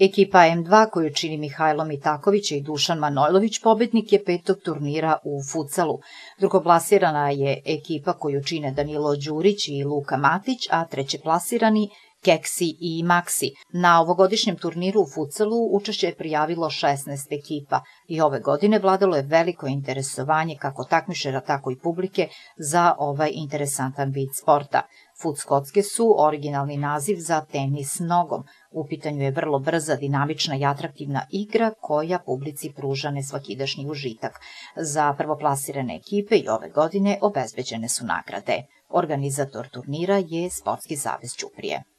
Ekipa M2 koju čini Mihajlo Mitaković i Dušan Manojlović pobednik je petog turnira u futsalu. Drugoplasirana je ekipa koju čine Danilo Đurić i Luka Matić, a treće plasirani Keksi i Maksi. Na ovogodišnjem turniru u futsalu učešće je prijavilo 16 ekipa i ove godine vladalo je veliko interesovanje kako takmičara, tako i publike za ovaj interesantan vid sporta. Fut skocke su originalni naziv za tenis nogom. U pitanju je vrlo brza, dinamična i atraktivna igra koja publici pruža nesvakidašnji užitak. Za prvoplasirane ekipe i ove godine obezbeđene su nagrade. Organizator turnira je Sportski zavez Ćuprije.